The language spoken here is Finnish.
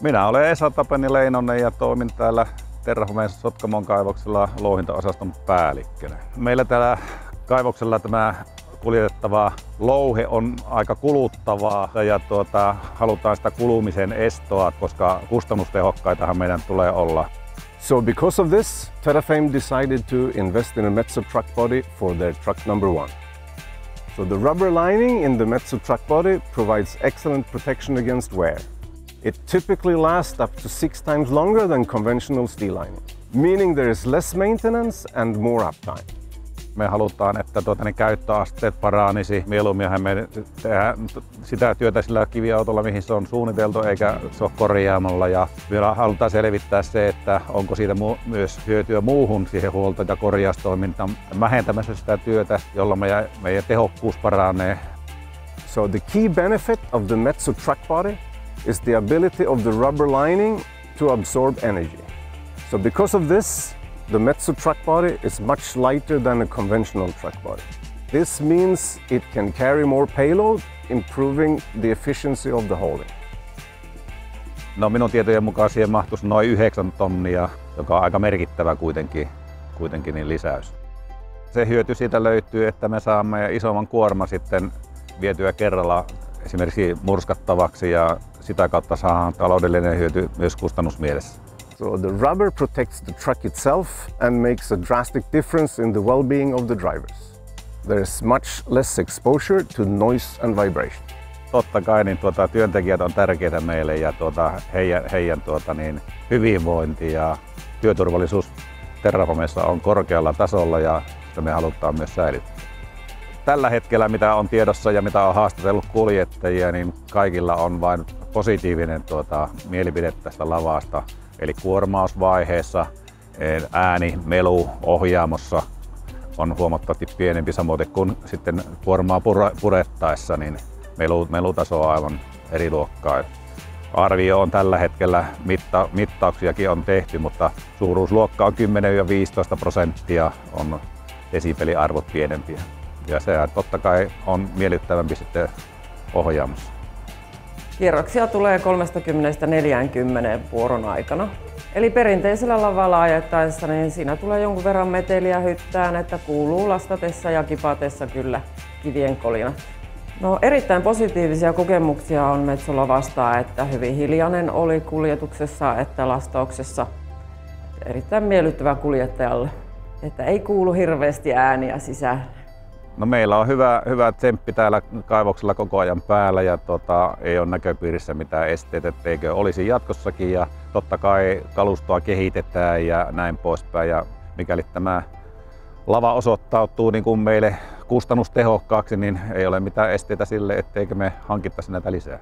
Minä olen Esa Tapeni Leinonen ja toimin täällä Terrahomen Sotkamon kaivoksella louhintaosaston päällikkönä. Meillä täällä kaivoksella tämä kuljetettava louhe on aika kuluttavaa ja tuota, halutaan sitä kulumisen estoa, koska kustannustehokkaitahan meidän tulee olla. So because of this, Terrafame decided to invest in a Metso truck body for their truck number one. So the rubber lining in the Metso truck body provides excellent protection against wear. It typically lasts up to six times longer than conventional steel lining, meaning there is less maintenance and more uptime. Me halutaan, että tuota, ne käyttöasteet paranisi. Mieluummin me tehdään sitä työtä sillä kiviautolla, mihin se on suunniteltu, eikä se ole korjaamalla. Ja vielä halutaan selvittää se, että onko siitä mu- myös hyötyä muuhun siihen huolto- ja korjaustoimintaan vähentämässä sitä työtä, jolla meidän, meidän tehokkuus paranee. So the key benefit of the Metso truck body is the ability of the rubber lining to absorb energy. So because of this, the Metso truck body is much lighter than a conventional truck body. This means it can carry more payload, improving the efficiency of the hauling. No minun tietojen mukaan siihen mahtuisi noin 9 tonnia, joka on aika merkittävä kuitenkin, kuitenkin niin lisäys. Se hyöty siitä löytyy, että me saamme isomman kuorma sitten vietyä kerralla esimerkiksi murskattavaksi ja sitä kautta saadaan taloudellinen hyöty myös kustannusmielessä. So the rubber protects the truck itself and makes a drastic difference in the well-being of the drivers. There is much less exposure to noise and vibration. Totta kai niin tuota, työntekijät on tärkeitä meille ja tuota, heidän, heidän tuota, niin, hyvinvointi ja työturvallisuus Terrafamessa on korkealla tasolla ja sitä me halutaan myös säilyttää. Tällä hetkellä, mitä on tiedossa ja mitä on haastatellut kuljettajia, niin kaikilla on vain positiivinen tuota, mielipide tästä lavasta. Eli kuormausvaiheessa ääni, melu ohjaamossa on huomattavasti pienempi samoin kuin sitten kuormaa purettaessa, niin melu, melutaso on aivan eri luokkaa. Arvio on tällä hetkellä, mitta, mittauksiakin on tehty, mutta suuruusluokka on 10-15 prosenttia on desibeliarvot pienempiä. Ja se totta kai on miellyttävämpi sitten ohjaamossa. Kierroksia tulee 30-40 vuoron aikana. Eli perinteisellä lavalla ajettaessa niin siinä tulee jonkun verran meteliä hyttään, että kuuluu lastatessa ja kipatessa kyllä kivien kolinat. No, erittäin positiivisia kokemuksia on Metsola vastaan, että hyvin hiljainen oli kuljetuksessa että lastauksessa. Erittäin miellyttävä kuljettajalle, että ei kuulu hirveästi ääniä sisään. No meillä on hyvä, hyvä tsemppi täällä kaivoksella koko ajan päällä ja tota, ei ole näköpiirissä mitään esteitä, etteikö olisi jatkossakin. Ja totta kai kalustoa kehitetään ja näin poispäin. Ja mikäli tämä lava osoittautuu niin kuin meille kustannustehokkaaksi, niin ei ole mitään esteitä sille, etteikö me hankittaisi näitä lisää.